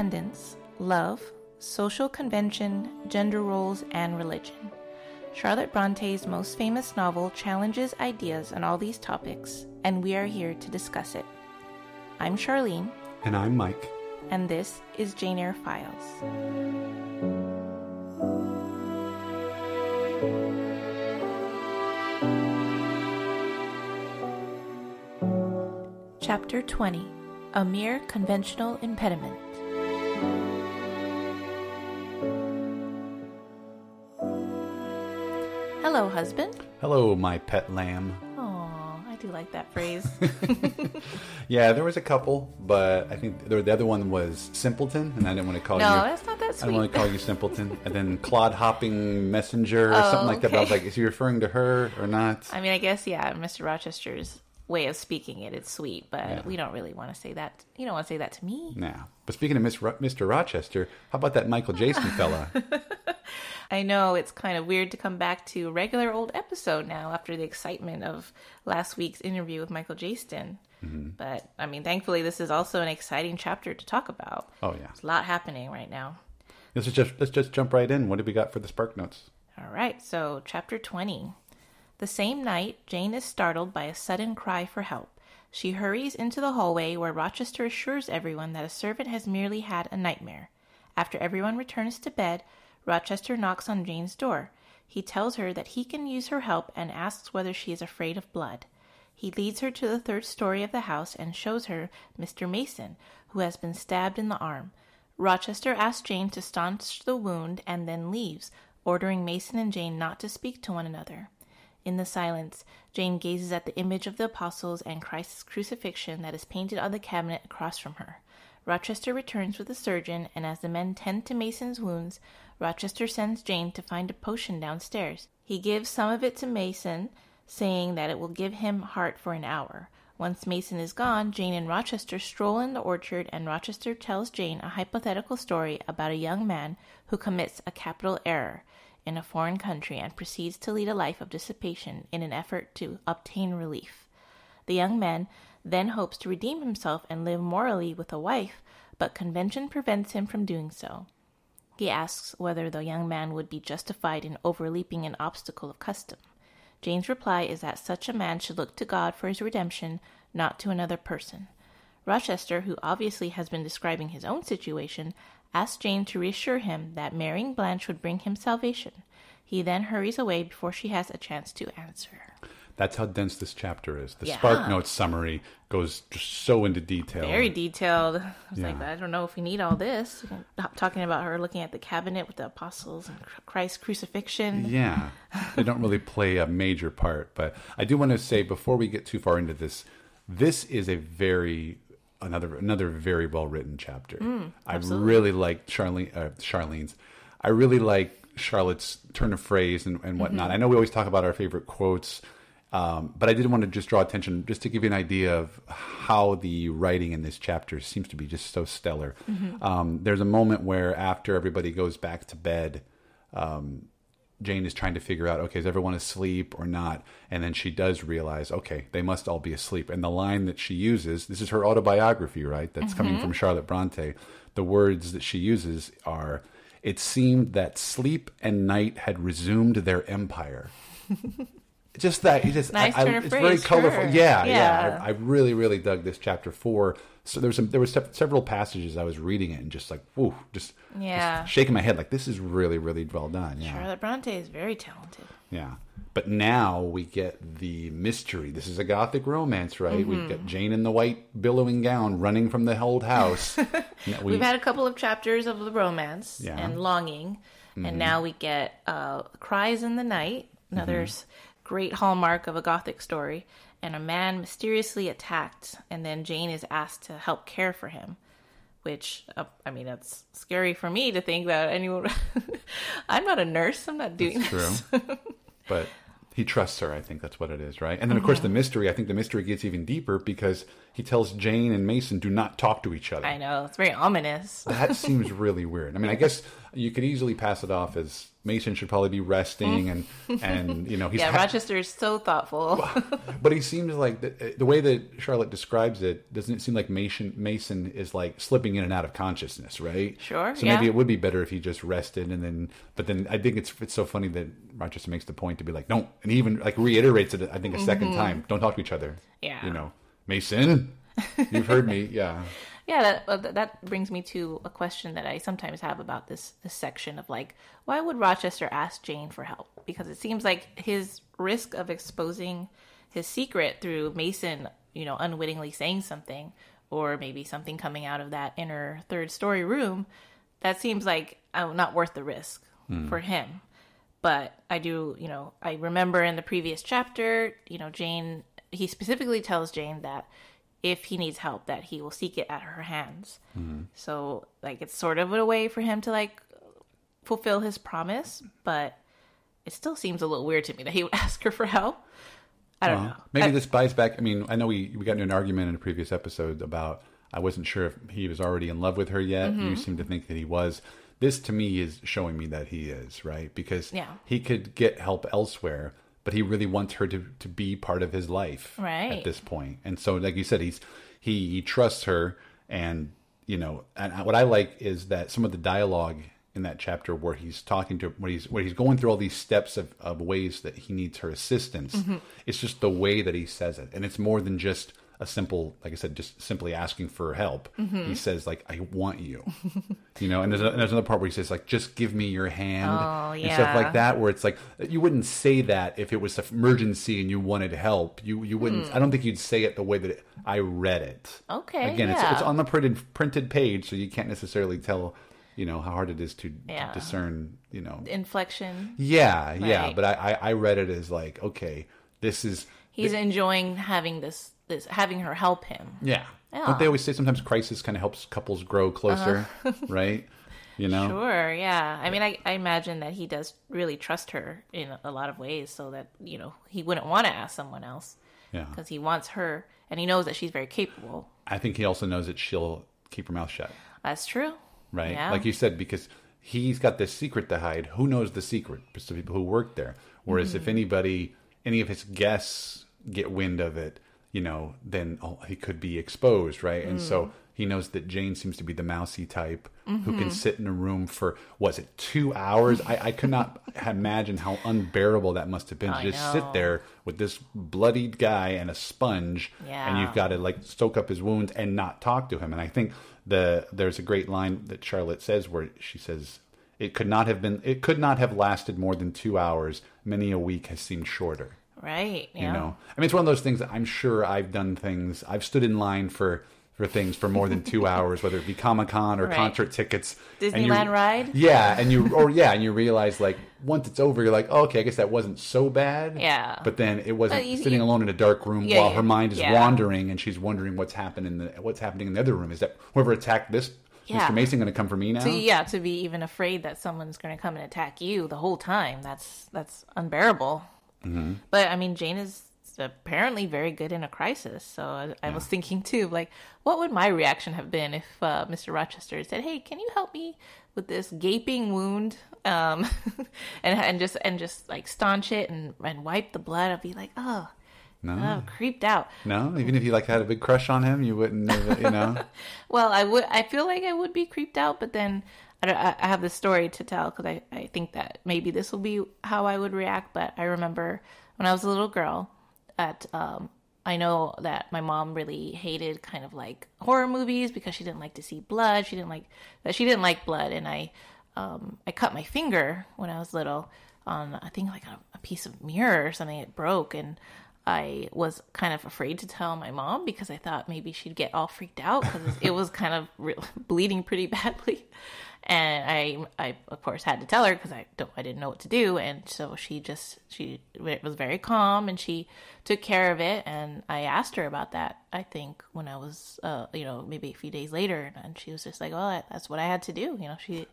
independence, love, social convention, gender roles, and religion. Charlotte Bronte's most famous novel challenges ideas on all these topics, and we are here to discuss it. I'm Charlene, And I'm Mike. and this is Jane Eyre Files. Chapter 20 A Mere Conventional Impediment. Hello, husband. Hello, my pet lamb. Oh, I do like that phrase. Yeah, there was a couple, but I think the, the other one was Simpleton, and I didn't want to call no, you. No, that's not that I didn't want to call you Simpleton. and then Clod Hopping Messenger or Oh, something like that. But I was like, is he referring to her or not? I mean, I guess yeah, Mr. Rochester's way of speaking it, it's sweet, but Yeah. we don't really want to say that. You don't want to say that to me. Nah. But speaking of Miss Ro- Mr. Rochester, how about that Michael Jayston fella? I know it's kind of weird to come back to a regular old episode now after the excitement of last week's interview with Michael Jayston. Mm-hmm. But I mean, thankfully, this is also an exciting chapter to talk about. Oh yeah. There's a lot happening right now. Let's just let's just jump right in. What do we got for the spark notes? All right, so chapter 20. The same night, Jane is startled by a sudden cry for help. She hurries into the hallway where Rochester assures everyone that a servant has merely had a nightmare. After everyone returns to bed, Rochester knocks on Jane's door. He tells her that he can use her help and asks whether she is afraid of blood. He leads her to the third story of the house and shows her Mr. Mason, who has been stabbed in the arm. Rochester asks Jane to staunch the wound and then leaves, ordering Mason and Jane not to speak to one another. In the silence, Jane gazes at the image of the apostles and Christ's crucifixion that is painted on the cabinet across from her. Rochester returns with a surgeon, and as the men tend to Mason's wounds, Rochester sends Jane to find a potion downstairs. He gives some of it to Mason, saying that it will give him heart for an hour. Once Mason is gone, Jane and Rochester stroll in the orchard, and Rochester tells Jane a hypothetical story about a young man who commits a capital error in a foreign country and proceeds to lead a life of dissipation in an effort to obtain relief. The young man then hopes to redeem himself and live morally with a wife, but convention prevents him from doing so. He asks whether the young man would be justified in overleaping an obstacle of custom. Jane's reply is that such a man should look to God for his redemption, not to another person. Rochester, who obviously has been describing his own situation, asks Jane to reassure him that marrying Blanche would bring him salvation. He then hurries away before she has a chance to answer. That's how dense this chapter is. The Yeah. spark notes summary goes just so into detail. Very detailed. I was like, Yeah. I don't know if we need all this. Talking about her looking at the cabinet with the apostles and Christ's crucifixion. Yeah, they don't really play a major part. But I do want to say before we get too far into this, this is a very another another very well written chapter. I really like Charlene uh, Charlene's. I really like Charlotte's turn of phrase and, and whatnot. I know we always talk about our favorite quotes. Um, but I did want to just draw attention, just to give you an idea of how the writing in this chapter seems to be just so stellar. Um, there's a moment where after everybody goes back to bed, um, Jane is trying to figure out, okay, is everyone asleep or not? And then she does realize, okay, they must all be asleep. And the line that she uses, this is her autobiography, right? That's coming mm-hmm. from Charlotte Bronte. The words that she uses are, it seemed that sleep and night had resumed their empire. just that, you just, Nice I, I- it's very phrase, colorful. sure. Yeah, yeah. Yeah. I, I really, really dug this chapter four. So there was some, there was se- several passages I was reading it and just like, whoo, just, Yeah. just shaking my head like this is really, really well done. Yeah. Charlotte Bronte is very talented. Yeah. But now we get the mystery. This is a gothic romance, right? We've Mm-hmm. got Jane in the white billowing gown running from the old house. We- We've had a couple of chapters of the romance Yeah. and longing, and now we get uh, Cries in the Night, another s great hallmark of a gothic story, and a man mysteriously attacked, and then Jane is asked to help care for him. Which, uh, I mean, it's scary for me to think that anyone. I'm not a nurse. I'm not doing True. this. but he trusts her. I think that's what it is, right? And then, of course, the mystery. I think the mystery gets even deeper because he tells Jane and Mason do not talk to each other. I know it's very ominous. that seems really weird. I mean, I guess you could easily pass it off as Mason should probably be resting and and you know he's yeah, ha- Rochester is so thoughtful. but he seems like the, the way that Charlotte describes it doesn't it seem like Mason Mason is like slipping in and out of consciousness, right? Sure, So maybe it would be better if he just rested and then. But then I think it's it's so funny that Rochester makes the point to be like, don't, and he even like reiterates it. I think a 2nd time. Don't talk to each other. Mm-hmm. Yeah. You know, Mason, you've heard me. Yeah. Yeah, that that brings me to a question that I sometimes have about this this section of like, why would Rochester ask Jane for help? Because it seems like his risk of exposing his secret through Mason, you know, unwittingly saying something, or maybe something coming out of that inner third story room, that seems like uh, not worth the risk for him. But I do, you know, I remember in the previous chapter, you know, Jane, he specifically tells Jane that if he needs help, that he will seek it at her hands. So, like, it's sort of a way for him to, like, fulfill his promise, but it still seems a little weird to me that he would ask her for help. I don't know. Maybe I- this buys back. I mean, I know we we got into an argument in a previous episode about I wasn't sure if he was already in love with her yet. Mm-hmm. You seem to think that he was. This to me is showing me that he is right because Yeah. he could get help elsewhere, but he really wants her to to be part of his life Right. at this point. And so, like you said, he's he, he trusts her, and you know, and what I like is that some of the dialogue in that chapter where he's talking to where he's where he's going through all these steps of, of ways that he needs her assistance Mm-hmm. it's just the way that he says it and it's more than just a simple like i said just simply asking for help Mm-hmm. he says like i want you you know and there's, a, there's another part where he says like just give me your hand Oh, and stuff like that where it's like you wouldn't say that if it was an emergency and you wanted help you you wouldn't i don't think you'd say it the way that it, i read it. Okay, again it's, yeah. it's on the printed printed page so you can't necessarily tell you know how hard it is to, Yeah. to discern you know inflection. yeah yeah but I, I i read it as like okay this is He's enjoying having this, this, having her help him. yeah. Yeah. Don't they always say sometimes crisis kind of helps couples grow closer, uh-huh. right? You know, Sure, yeah. I mean, I, I imagine that he does really trust her in a lot of ways, so that you know he wouldn't want to ask someone else yeah. because he wants her, and he knows that she's very capable. I think he also knows that she'll keep her mouth shut, That's true, right? Yeah. Like you said, because he's got this secret to hide. Who knows the secret? It's the people who work there. Whereas if mm-hmm. anybody, any of his guests get wind of it, you know, then oh, he could be exposed, right? And so mm. he knows that Jane seems to be the mousy type who can mm-hmm. sit in a room for was it two hours? I, I could not imagine how unbearable that must have been to I just sit there with this bloodied guy and a sponge, and you've got to like soak up his wounds and not talk to him. And I think the there's a great line that Charlotte says where she says. It could not have been. It could not have lasted more than two hours. Many a week has seemed shorter right? Yeah. you know i mean it's one of those things that i'm sure i've done things i've stood in line for for things for more than two hours whether it be comic-con or Right. concert tickets and you- Disneyland ride? yeah and you or yeah and you realize like once it's over you're like oh, okay i guess that wasn't so bad Yeah. but then it wasn't you- sitting you- alone in a dark room Yeah, while her mind is yeah. wandering and she's wondering what's happened in the what's happening in the other room is that whoever attacked this Yeah. mr mason going to come for me now To, yeah, to be even afraid that someone's going to come and attack you the whole time, that's that's unbearable. Mm-hmm. But I mean, Jane is apparently very good in a crisis. So I, I was thinking too, like, what would my reaction have been if uh, Mr. Rochester said, "Hey, can you help me with this gaping wound?" Um, and and just and just like staunch it and and wipe the blood. I'd be like, oh. No. oh, creeped out. no even if you like had a big crush on him you wouldn't have, you know Well, I would. I feel like I would be creeped out, but then I, I have this story to tell because I, I think that maybe this will be how I would react. But I remember when I was a little girl, at um, I know that my mom really hated kind of like horror movies because she didn't like to see blood. She didn't like that. She didn't like blood, and I um, I cut my finger when I was little on I think like a, a piece of mirror or something. It broke and. I was kind of afraid to tell my mom because I thought maybe she'd get all freaked out because it was kind of re- bleeding pretty badly, and I, I of course had to tell her because I don't, I didn't know what to do, and so she just she was very calm and she took care of it, and I asked her about that. I think when I was, uh, you know, maybe a few days later, and she was just like, "Well, that- that's what I had to do." You know, she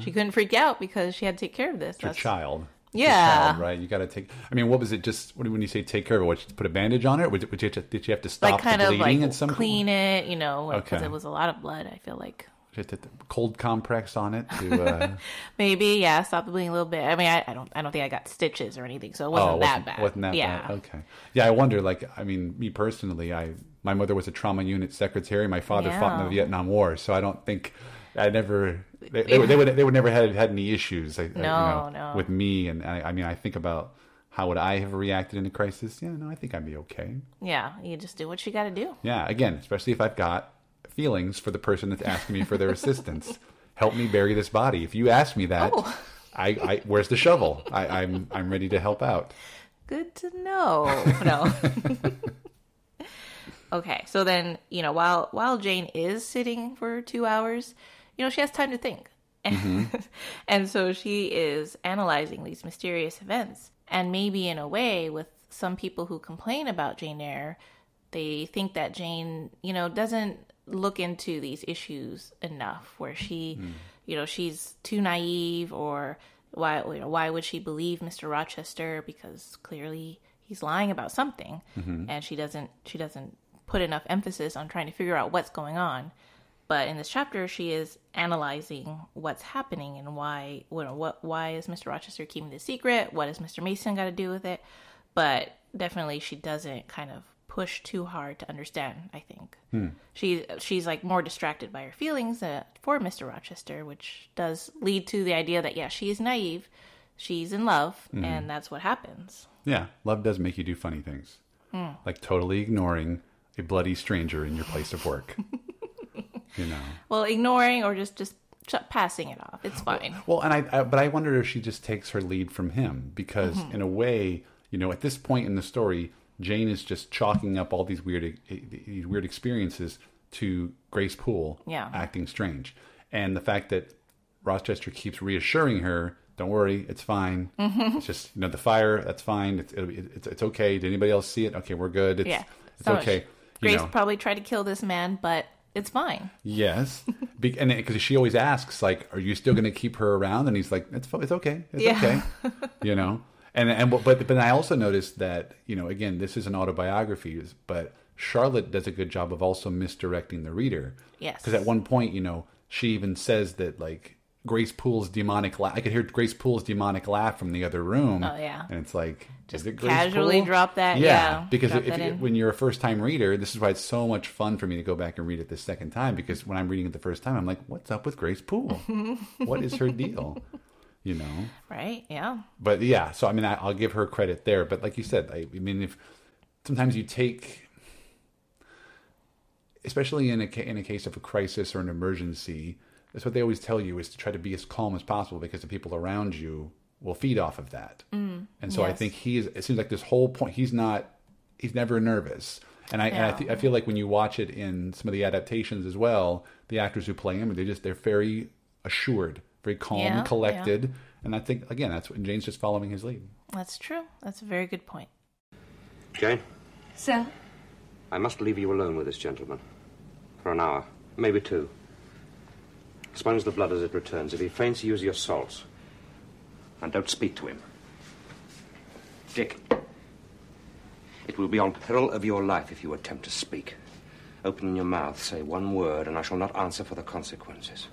she couldn't freak out because she had to take care of this. your That's- child. Yeah. child, right. You got to take. I mean, what was it? Just what, when you say take care of it, what, put a bandage on it? Would, would you have to, did you have to stop like kind the of bleeding like at some clean it, you know, because Okay. it was a lot of blood. I feel like just a cold compress on it to. Uh, Maybe, yeah, stop the bleeding a little bit. I mean, I, I don't, I don't think I got stitches or anything, so it wasn't oh, that wasn't, bad. Wasn't that yeah. bad? Okay. Yeah, I wonder. Like, I mean, me personally, I my mother was a trauma unit secretary. My father fought in the Vietnam War, so I don't think I never. They, they, would- they would they would never had had any issues. I, I- you No, know, no. With me, and I, I mean, I think about how would I have reacted in a crisis. Yeah, no, I think I'd be okay. Yeah, you just do what you got to do. Yeah, again, especially if I've got feelings for the person that's asking me for their assistance. Help me bury this body. If you ask me that, Oh. I, I where's the shovel? I, I'm I'm ready to help out. Good to know. No. okay, so then you know while while Jane is sitting for two hours, you know she has time to think, mm-hmm. and so she is analyzing these mysterious events, and maybe in a way, with some people who complain about Jane Eyre, they think that Jane, you know, doesn't look into these issues enough, where she, hmm. you know, she's too naive or why you know, why would she believe Mr. Rochester because clearly he's lying about something mm-hmm. and she doesn't she doesn't put enough emphasis on trying to figure out what's going on but in this chapter she is analyzing what's happening and why you know, what why is Mr. Rochester keeping the secret what has Mr. Mason got to do with it but definitely she doesn't kind of push too hard to understand i think. She she's like more distracted by her feelings uh, for mr rochester which does lead to the idea that yeah she's naive she's in love and that's what happens. Yeah, love does make you do funny things, like totally ignoring a bloody stranger in your place of work. you know. well ignoring or just just passing it off it's fine. Well, and I, I, but I wonder if she just takes her lead from him because, Mm-hmm. in a way, you know, at this point in the story, Jane is just chalking up all these weird, these weird experiences to Grace Poole Yeah. acting strange, and the fact that Rochester keeps reassuring her, "Don't worry, it's fine. Mm-hmm. It's just you know the fire. That's fine. It's it'll, be- it's it's okay. Did anybody else see it? Okay, we're good. It's, yeah it's So okay. You grace know. probably tried to kill this man but it's fine Yes, Be- and because she always asks, like, "Are you still going to keep her around?" And he's like, "It's it's okay, it's Yeah. okay," you know. And and but but I also noticed that you know again this is an autobiography, but Charlotte does a good job of also misdirecting the reader. Yes. because at one point, you know, she even says that like Grace Poole's demonic laugh. I could hear Grace Poole's demonic laugh from the other room. Oh, yeah. and it's like Just it casually Poole? drop that, yeah, because if, that in. when you're a first time reader, this is why it's so much fun for me to go back and read it the second time because when I'm reading it the first time, I'm like, what's up with Grace Poole? what is her deal? You know? right yeah But yeah, so I mean, I, I'll give her credit there. But like you said, I, I mean, if sometimes you take, especially in a, in a case of a crisis or an emergency, that's what they always tell you is to try to be as calm as possible because the people around you will feed off of that. Mm, and so I think he is, it seems like this whole point, he's not, he's never nervous. And I, and I, th- I feel like when you watch it in some of the adaptations as well, the actors who play him, they just, they're very assured, very calm, Yeah, yeah. collected. And I think, again, that's what Jane's just following his lead. that's true that's a very good point Jane, Sir? I must leave you alone with this gentleman. For an hour, maybe two. Sponge the blood as it returns. If he faints, use your salts. And don't speak to him. Dick, it will be on peril of your life if you attempt to speak. Open your mouth, say one word, and I shall not answer for the consequences.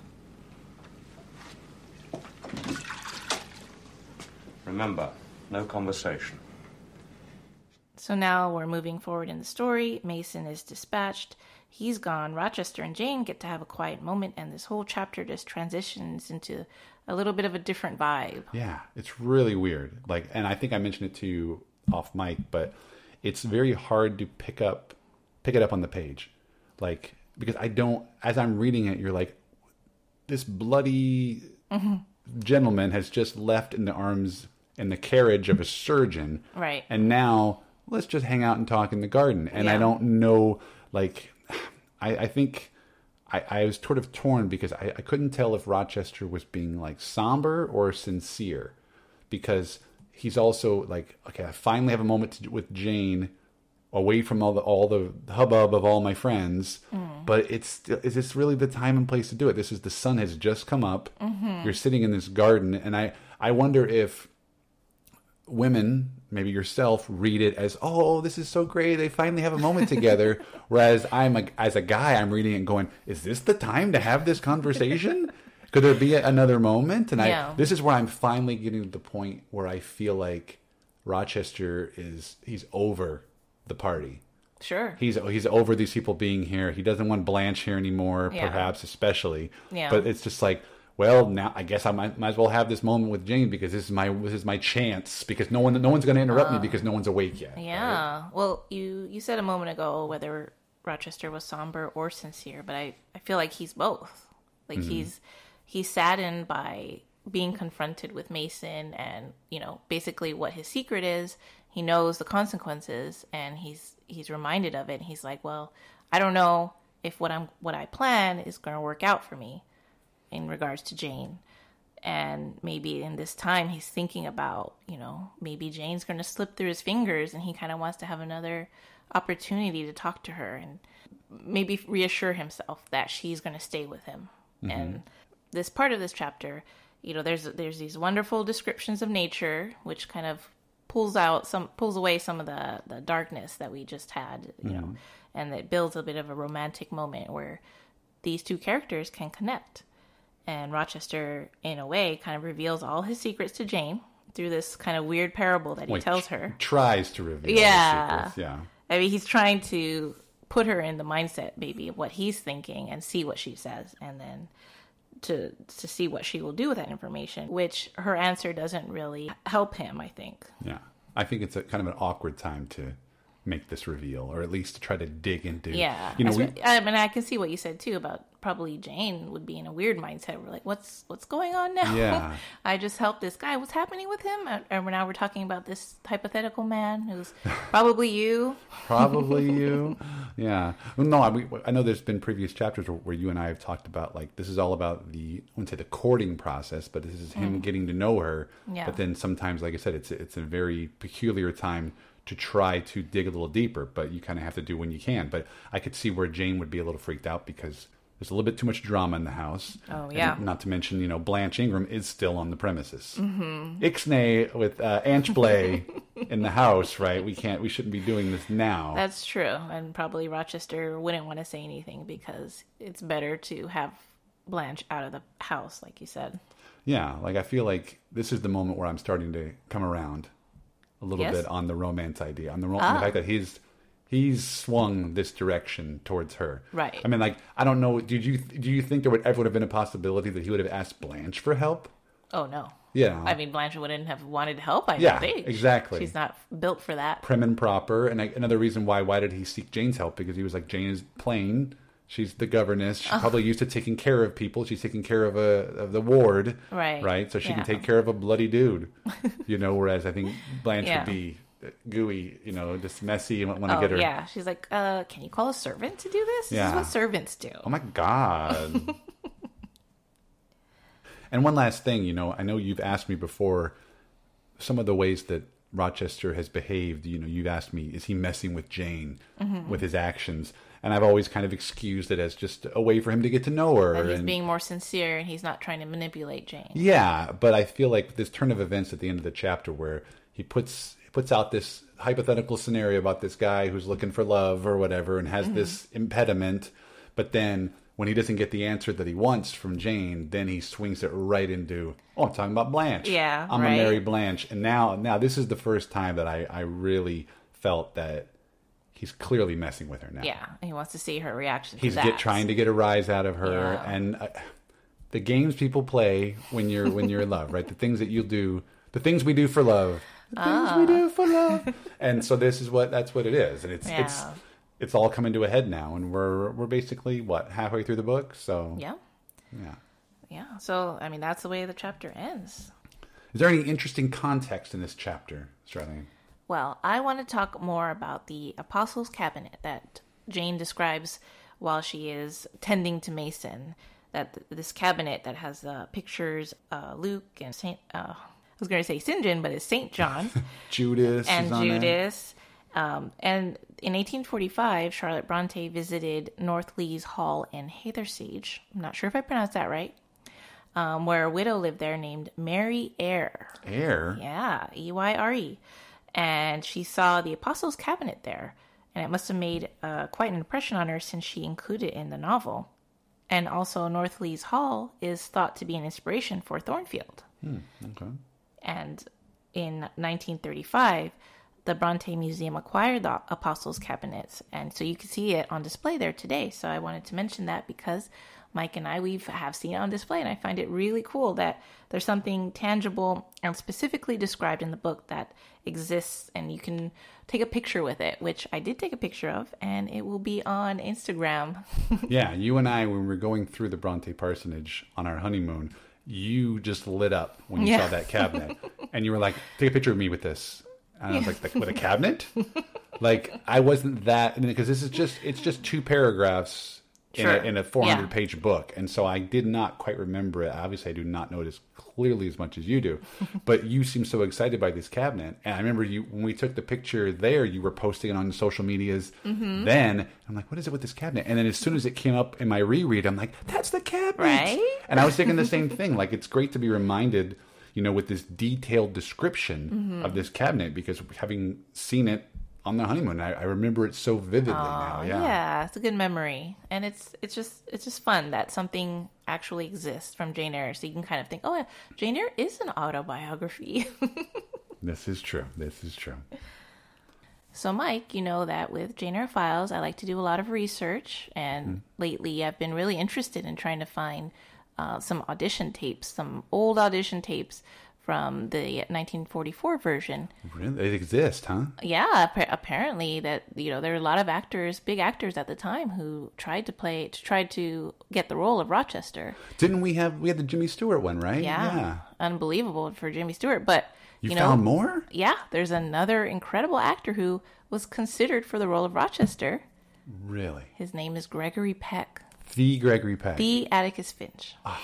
Remember, no conversation. So now we're moving forward in the story. Mason is dispatched. He's gone. Rochester and Jane get to have a quiet moment, and this whole chapter just transitions into a little bit of a different vibe. Yeah, it's really weird. Like, and I think I mentioned it to you off mic, but it's very hard to pick up, pick it up on the page, like because I don't. As I'm reading it, you're like, this bloody mm-hmm. gentleman has just left in the arms in the carriage of a surgeon, Right. And now let's just hang out and talk in the garden. And I don't know, like, I, I think. I, I was sort of torn because I, I couldn't tell if Rochester was being like somber or sincere because he's also like, okay, I finally have a moment to, with Jane away from all the all the hubbub of all my friends, mm. but it's is this really the time and place to do it? This is the sun has just come up. Mm-hmm. You're sitting in this garden, and I I wonder if women, maybe yourself, read it as, "Oh, this is so great! They finally have a moment together." Whereas I'm a, as a guy, I'm reading it and going, "Is this the time to have this conversation?" Could there be another moment? And Yeah. I, this is where I'm finally getting to the point where I feel like Rochester is he's over the party. Sure. He's he's over these people being here. He doesn't want Blanche here anymore, Yeah. perhaps especially. Yeah. But it's just like, well, now I guess I might, might as well have this moment with Jane because this is my this is my chance because no one no one's going to interrupt me because no one's awake yet. right? Uh, Yeah. Well, you you said a moment ago whether Rochester was somber or sincere, but I I feel like he's both. Like he's he's saddened by being confronted with Mason and, you know, basically what his secret is. He knows the consequences and he's he's reminded of it. And he's like, "Well, I don't know if what I'm what I plan is going to work out for me in regards to Jane." and maybe in this time he's thinking about you know maybe jane's going to slip through his fingers and he kind of wants to have another opportunity to talk to her and maybe reassure himself that she's going to stay with him. Mm-hmm. And this part of this chapter you know there's there's these wonderful descriptions of nature which kind of pulls out some pulls away some of the the darkness that we just had you know mm-hmm. and it builds a bit of a romantic moment where these two characters can connect and Rochester, in a way, kind of reveals all his secrets to Jane through this kind of weird parable that he tells her. tries to reveal. his Yeah. secrets, yeah. I mean, he's trying to put her in the mindset, maybe, of what he's thinking and see what she says, and then to to see what she will do with that information. Which her answer doesn't really help him. I think. Yeah. I think it's a kind of an awkward time to make this reveal, or at least to try to dig into. Yeah, You know, we, I mean, I can see what you said too about probably Jane would be in a weird mindset. We're like, what's what's going on now? Yeah. I just helped this guy. What's happening with him? And and now we're talking about this hypothetical man who's probably you. Probably you. Yeah. Well, no, I, we, I know there's been previous chapters where, where you and I have talked about like this is all about the I wouldn't say the courting process, but this is him getting to know her. Mm. Yeah. But then sometimes, like I said, it's it's a very peculiar time to try to dig a little deeper, but you kind of have to do when you can. But I could see where Jane would be a little freaked out because there's a little bit too much drama in the house. Oh, And yeah. not to mention, you know, Blanche Ingram is still on the premises. Mm-hmm. Ixnay with uh, Anch Blay in the house, right? We can't, we shouldn't be doing this now. That's true, and probably Rochester wouldn't want to say anything because it's better to have Blanche out of the house, like you said. Yeah, like I feel like this is the moment where I'm starting to come around a little Yes? bit on the romance idea, on the, Ah. the fact that he's he's swung this direction towards her. Right. I mean, like I don't know. Did you do you think there would ever would have been a possibility that he would have asked Blanche for help? Oh no. Yeah. I mean, Blanche wouldn't have wanted help. I Yeah, think. exactly. She's not built for that. prim and proper. And I, another reason why why did he seek Jane's help? Because he was like Jane is plain. She's the governess. She's probably used to taking care of people. She's taking care of a of the ward, Right. Right. So she Yeah. can take care of a bloody dude, you know. Whereas I think Blanche Yeah. would be gooey, you know, just messy and want to Oh get her. yeah, she's like, uh, can you call a servant to do this? This Yeah. is what servants do. Oh my god. and one last thing, you know, I know you've asked me before some of the ways that Rochester has behaved. You know, you've asked me, is he messing with Jane Mm-hmm. with his actions? And I've always kind of excused it as just a way for him to get to know her. That he's and- being more sincere and he's not trying to manipulate Jane. yeah, but I feel like this turn of events at the end of the chapter where he puts puts out this hypothetical scenario about this guy who's looking for love or whatever and has Mm-hmm. this impediment, but then when he doesn't get the answer that he wants from Jane, then he swings it right into oh, I'm talking about Blanche. Yeah, I'm right. gonna marry Blanche, and now now this is the first time that I I really felt that he's clearly messing with her now. Yeah, he wants to see her reaction. He's to get trying to get a rise out of her, Yeah. and uh, the games people play when you're when you're in love, right? The things that you do, the things we do for love, the things we do for love, and so this is what that's what it is, and it's it's Yeah. it's all coming to a head now, and we're we're basically what halfway through the book, so Yeah, yeah. yeah. So I mean, that's the way the chapter ends. Is there any interesting context in this chapter, Starling? Well, I want to talk more about the Apostles' Cabinet that Jane describes while she is tending to Mason. That th- this cabinet that has uh, pictures uh, Luke and Saint. Uh, I was going to say St. John, but it's Saint John Judas and is on there. Judas. Um, and in 1845, Charlotte Bronte visited North Lees Hall in Hathersage. I'm not sure if I pronounced that right. um, where a widow lived there named Mary Eyre. Air. Yeah, E Y R E. And she saw the Apostles' Cabinet there, and it must have made uh, quite an impression on her since she included it in the novel. And also, Northlees Hall is thought to be an inspiration for Thornfield. Okay. And in 1935, the Bronte Museum acquired the Apostles' Cabinets, and so you can see it on display there today. So I wanted to mention that because Mike and I we've have seen it on display, and I find it really cool that there's something tangible and specifically described in the book that exists, and you can take a picture with it, which I did take a picture of, and it will be on Instagram. Yeah, you and I, when we were going through the Bronte parsonage on our honeymoon, you just lit up when you Yeah. saw that cabinet, and you were like, "Take a picture of me with this." And I was like, like, "With a cabinet?" like I wasn't that because this is just it's just two paragraphs in a, in a 400 Yeah. page book, and so I did not quite remember it. Obviously, I do not know it as clearly as much as you do, but you seem so excited by this cabinet, and I remember you when we took the picture there, you were posting it on social medias. Mm-hmm. Then I'm like, "What is it with this cabinet?" And then as soon as it came up in my reread, I'm like, "That's the cabinet!" Right? And I was thinking the same thing. Like it's great to be reminded, you know, with this detailed description Mm-hmm. of this cabinet because having seen it on the honeymoon, I, I remember it so vividly now. Yeah. yeah, it's a good memory, and it's it's just it's just fun that something actually exists from Jane Eyre, so you can kind of think, oh, yeah, Jane Eyre is an autobiography. This is true. This is true. so, Mike, you know that with Jane Eyre Files, I like to do a lot of research, and lately I've been really interested in trying to find uh, some audition tapes, some old audition tapes from the 1944 version. Really? It exists, huh? Yeah, appa- apparently that you know there are a lot of actors, big actors at the time, who tried to play, to tried to get the role of Rochester. Didn't we have we had the Jimmy Stewart one, right? Yeah, unbelievable for Jimmy Stewart. But You, you, know, found more? yeah, there's another incredible actor who was considered for the role of Rochester. Really? His name is Gregory Peck, The Gregory Peck. the Atticus Finch. Ah.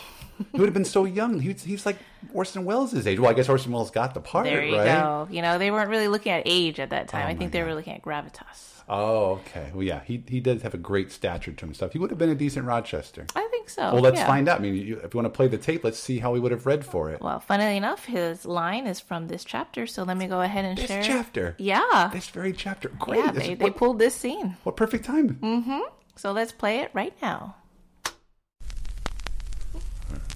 He would have been so young. He's he's like Orson Welles' age. Well, I guess Orson Welles got the part, There you right? go. You know, they weren't really looking at age at that time. Oh I think they God. were looking at gravitas. Oh, okay. Well, yeah, he he does have a great stature to himself. He would have been a decent Rochester. I think so. Well, let's yeah. find out. I mean, you, if you want to play the tape, let's see how he would have read for it. Well, funnily enough, his line is from this chapter, so let me go ahead and This share. chapter. Yeah. This very chapter. Great. yeah, This- they, they pulled this scene. what perfect time. Mm-hmm. So let's play it right now.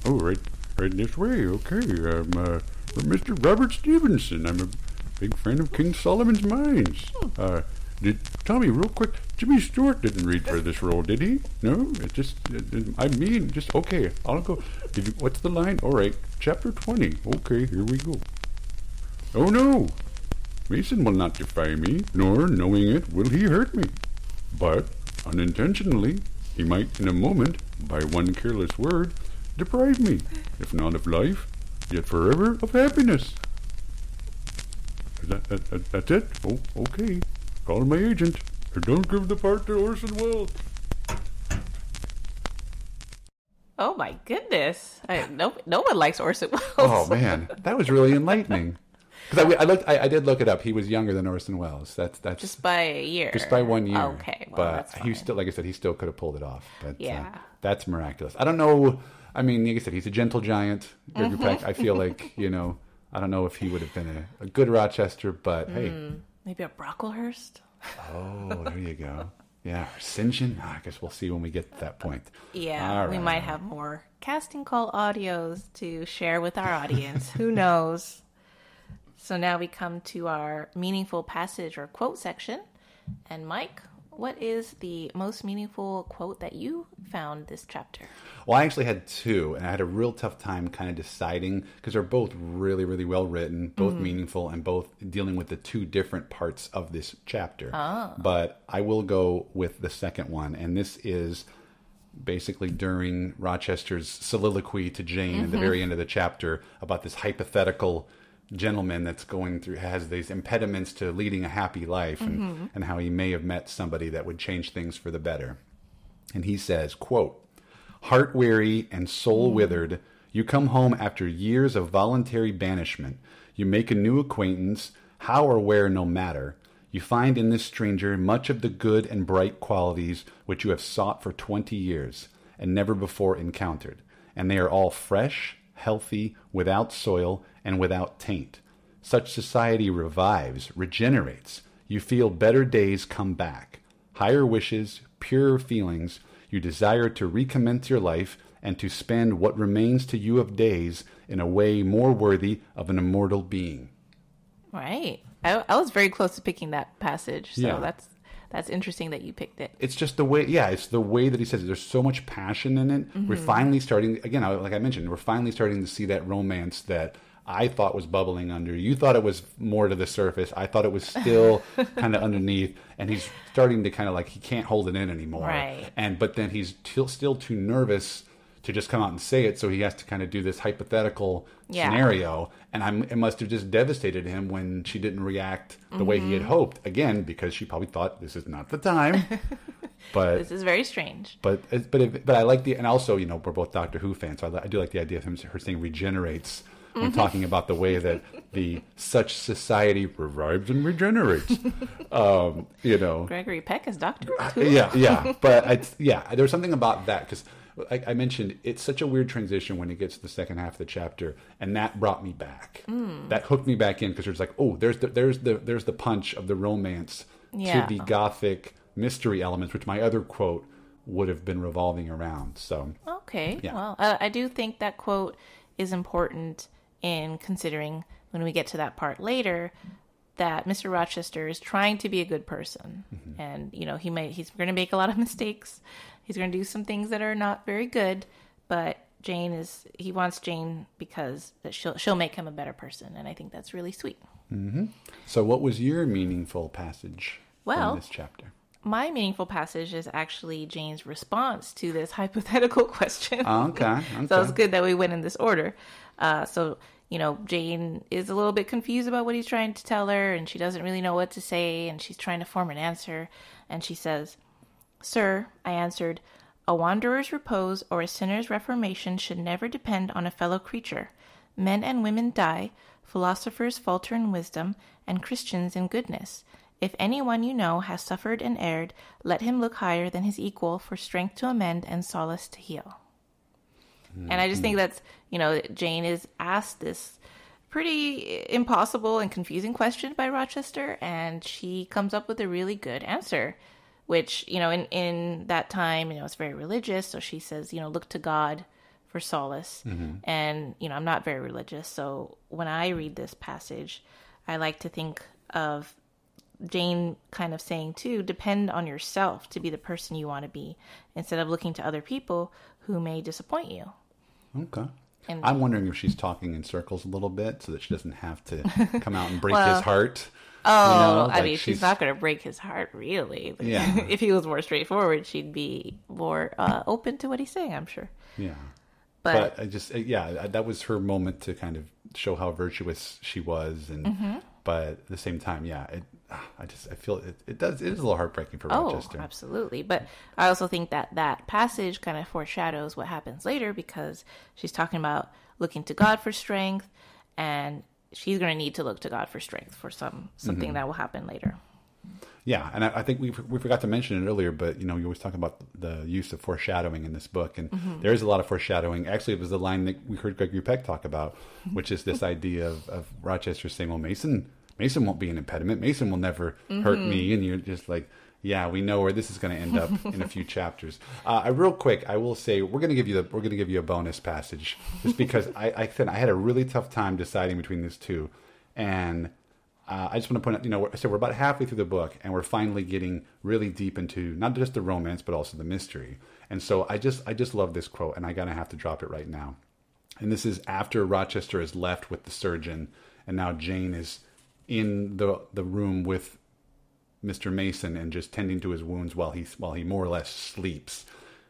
Oh, right, right this way. Okay. I'm uh, Mr. Robert Stevenson. I'm a big fan of King Solomon's Mines. Uh, did Tommy, real quick? Jimmy Stewart didn't read for this role, did he? No, it just it, it- I mean, just okay. I'll go. Did you, what's the line? All right, chapter twenty. Okay, here we go. Oh no, Mason will not defy me, nor, knowing it, will he hurt me. But, unintentionally, he might in a moment, by one careless word, deprive me, if not of life, yet forever of happiness. That, that, that, that's it? Oh, okay. Call my agent. Or don't give the part to Orson Welles. Oh my goodness! I, no, no one likes Orson Welles. Oh man, that was really enlightening. Because I, I looked, I, I did look it up. He was younger than Orson Welles. That's that's just by a year. just by one year. Okay, well, but that's he still, like I said, he still could have pulled it off. But uh, Yeah. that's miraculous. I don't know. I mean, like I said, he's a gentle giant. Gregory Mm-hmm. Peck. I feel like you know. I don't know if he would have been a, a good Rochester, but hey, Mm. Maybe a Brocklehurst. oh, there you go. Yeah, St. John. Ah, I guess we'll see when we get to that point. Yeah, All we might have more casting call audios to share with our audience. Who knows? So now we come to our meaningful passage or quote section. And Mike, what is the most meaningful quote that you found this chapter? Well, I actually had two, and I had a real tough time kind of deciding because they're both really, really well written, both mm. meaningful, and both dealing with the two different parts of this chapter. Ah. But I will go with the second one, and this is basically during Rochester's soliloquy to Jane at the mm-hmm. very end of the chapter about this hypothetical gentleman that's going through has these impediments to leading a happy life and, mm-hmm. and how he may have met somebody that would change things for the better. And he says, quote, Heart weary and soul mm. withered, you come home after years of voluntary banishment. You make a new acquaintance, how or where no matter. You find in this stranger much of the good and bright qualities which you have sought for twenty years, and never before encountered. and they are all fresh, healthy, without soil, and without taint. Such society revives, regenerates. You feel better days come back, higher wishes, purer feelings. You desire to recommence your life and to spend what remains to you of days in a way more worthy of an immortal being. Right. I, I was very close to picking that passage, so Yeah. that's that's interesting that you picked it. it's just the way yeah it's the way that he says it. there's so much passion in it we're mm-hmm. finally starting again like i mentioned we're finally starting to see that romance that i thought was bubbling under you thought it was more to the surface i thought it was still kind of underneath and he's starting to kind of like he can't hold it in anymore Right. and but then he's till, still too nervous to just come out and say it so he has to kind of do this hypothetical Yeah. scenario and I'm, it must have just devastated him when she didn't react the way he had Mm-hmm. hoped again because she probably thought this is not the time but This is very strange. but but it, but I like the and also you know we're both Doctor Who fans, so I, I do like the idea of him her saying regenerates when talking about the way that the such society revives and regenerates. um, you know, Gregory Peck is Doctor Uh, Who. yeah, yeah, but it's, yeah, there's something about that because I, I mentioned it's such a weird transition when it gets to the second half of the chapter, and that brought me back. Hmm. That hooked me back in because there's like, oh, there's the there's the there's the punch of the romance Yeah. to the gothic mystery elements, which my other quote would have been revolving around. So Okay. Yeah. Well, uh, I do think that quote is important in considering when we get to that part later that Mr. Rochester is trying to be a good person, Mm-hmm. and you know he might he's going to make a lot of mistakes. He's going to do some things that are not very good, but Jane is he wants Jane because that she'll she'll make him a better person, and I think that's really sweet. so what was your meaningful passage Well, this chapter? My meaningful passage is actually Jane's response to this hypothetical question. Okay, okay. So it's good that we went in this order. Uh, so, you know, Jane is a little bit confused about what he's trying to tell her, and she doesn't really know what to say, and she's trying to form an answer. And she says, Sir, I answered, a wanderer's repose or a sinner's reformation should never depend on a fellow creature. Men and women die, philosophers falter in wisdom, and Christians in goodness. If any one you know has suffered and erred, let him look higher than his equal for strength to amend and solace to heal. And I just think hmm. that's, you know, Jane is asked this pretty impossible and confusing question by Rochester, and she comes up with a really good answer, which, you know, in, in that time, you know, it's very religious. So she says, you know, look to God for solace. Mm-hmm. And, you know, I'm not very religious. So when I read this passage, I like to think of Jane kind of saying too, depend on yourself to be the person you want to be instead of looking to other people who may disappoint you. Okay. And- I'm wondering if she's talking in circles a little bit so that she doesn't have to come out and break Well, his heart. Oh, You know, I like mean, she's, she's- not going to break his heart, really. Yeah. if he was more straightforward, she'd be more uh, open to what he's saying, I'm sure. Yeah. But, But, I just, uh, yeah, that was her moment to kind of show how virtuous she was. And, but at the same time, yeah, it, I just, I feel it, it does, it is a little heartbreaking for oh, Rochester. absolutely. But I also think that that passage kind of foreshadows what happens later because she's talking about looking to God for strength, and she's going to need to look to God for strength for some something mm-hmm. that will happen later. Yeah, and I, I think we we forgot to mention it earlier, but you know, you always talk about the use of foreshadowing in this book, and mm-hmm. there is a lot of foreshadowing. Actually, it was the line that we heard Gregory Peck talk about, which is this idea of, of Rochester saying, "Well, Mason, Mason won't be an impediment. Mason will never hurt mm-hmm. me," and you're just like. Yeah, we know where this is going to end up in a few chapters. Uh, I, real quick, I will say we're going to give you the we're going to give you a bonus passage just because I, I said I had a really tough time deciding between these two, and uh, I just want to point out, you know, so we're about halfway through the book, and we're finally getting really deep into not just the romance, but also the mystery. And so I just, I just love this quote, and I gotta have to drop it right now. And this is after Rochester is left with the surgeon, and now Jane is in the the room with Mr. Mason and just tending to his wounds while he while he more or less sleeps.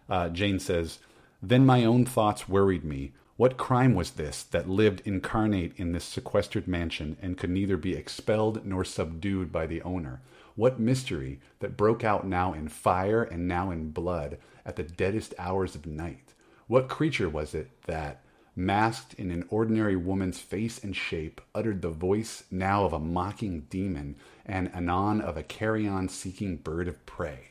Uh, Jane says, "Then my own thoughts worried me. What crime was this that lived incarnate in this sequestered mansion and could neither be expelled nor subdued by the owner? What mystery that broke out now in fire and now in blood at the deadest hours of night? What creature was it that?" Masked in an ordinary woman's face and shape, uttered the voice now of a mocking demon and anon of a carrion seeking bird of prey.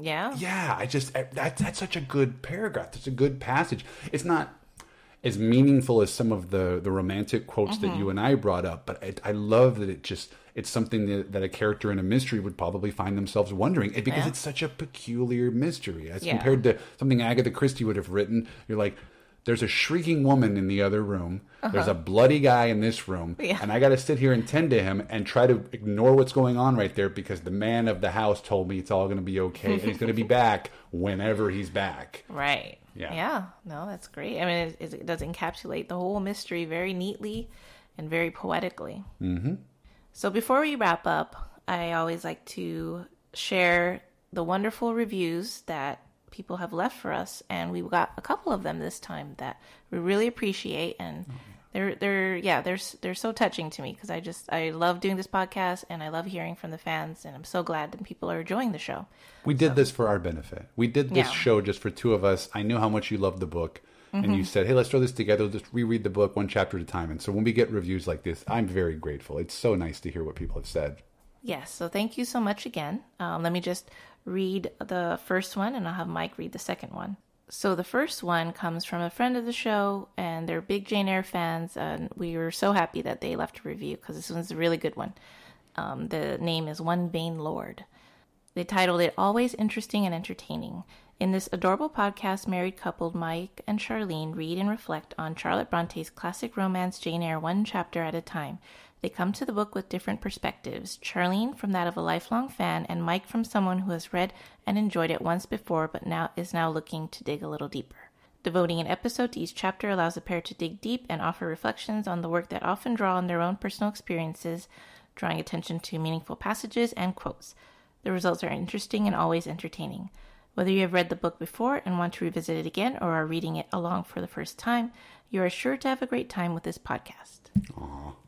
Yeah. Yeah, I just that that's such a good paragraph. That's a good passage. It's not as meaningful as some of the the romantic quotes that you and I brought up, but I, I love that it just it's something that, that a character in a mystery would probably find themselves wondering eh, because Yeah. it's such a peculiar mystery as Yeah. compared to something Agatha Christie would have written. You're like. There's a shrieking woman in the other room. There's a bloody guy in this room. Uh-huh. Yeah. And I got to sit here and tend to him and try to ignore what's going on right there because the man of the house told me it's all going to be okay and he's going to be back whenever he's back. Right. Yeah. Yeah. No, that's great. I mean, it, it does encapsulate the whole mystery very neatly and very poetically. Mm-hmm. So before we wrap up, I always like to share the wonderful reviews that people have left for us, and we got a couple of them this time that we really appreciate and. They're they're yeah they're they're so touching to me because I just I love doing this podcast and I love hearing from the fans and I'm so glad that people are enjoying the show. We did this for our benefit. We did this Yeah. show just for two of us. I knew how much you loved the book. And you said, hey, let's throw this together. Let's just reread the book one chapter at a time. And so when we get reviews like this, I'm very grateful. It's so nice to hear what people have said. Yes, so thank you so much again. Um, let me just read the first one and I'll have Mike read the second one. So the first one comes from a friend of the show and they're big Jane Eyre fans and we were so happy that they left a review because this one's a really good one. Um, the name is One Vain Lord. They titled it Always Interesting and Entertaining. In this adorable podcast, married couple Mike and Charlene read and reflect on Charlotte Bronte's classic romance Jane Eyre one chapter at a time. They come to the book with different perspectives. Charlene from that of a lifelong fan, and Mike from someone who has read and enjoyed it once before but now is now looking to dig a little deeper. Devoting an episode to each chapter allows the pair to dig deep and offer reflections on the work that often draw on their own personal experiences, drawing attention to meaningful passages and quotes. The results are interesting and always entertaining. Whether you have read the book before and want to revisit it again or are reading it along for the first time, you are sure to have a great time with this podcast.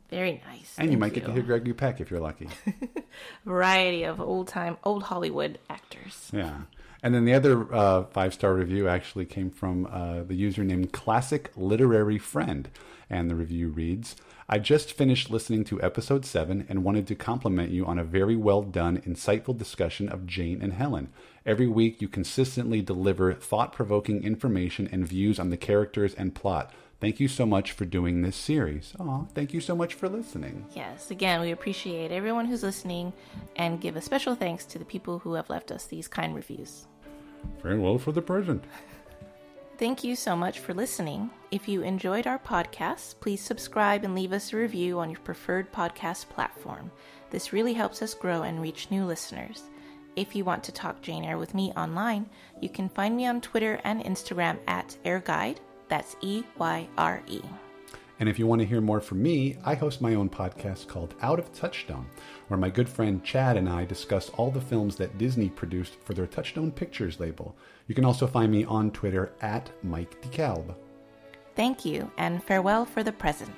Very nice. And you might get to hear Gregory Peck if you're lucky. variety of old time, old Hollywood actors. Yeah. And then the other uh, five star review actually came from uh, the user named Classic Literary Friend. And the review reads I just finished listening to episode 7 and wanted to compliment you on a very well done, insightful discussion of Jane and Helen. Every week, you consistently deliver thought provoking information and views on the characters and plot. Thank you so much for doing this series. Aw, thank you so much for listening. Yes, again, we appreciate everyone who's listening and give a special thanks to the people who have left us these kind reviews. Farewell for the present. Thank you so much for listening. If you enjoyed our podcast, please subscribe and leave us a review on your preferred podcast platform. This really helps us grow and reach new listeners. If you want to talk Jane Eyre with me online, you can find me on Twitter and Instagram at EyreGuide. That's E Y R E. And if you want to hear more from me, I host my own podcast called Out of Touchstone, where my good friend Chad and I discuss all the films that Disney produced for their Touchstone Pictures label. You can also find me on Twitter at Mike DeKalb. Thank you, and farewell for the present.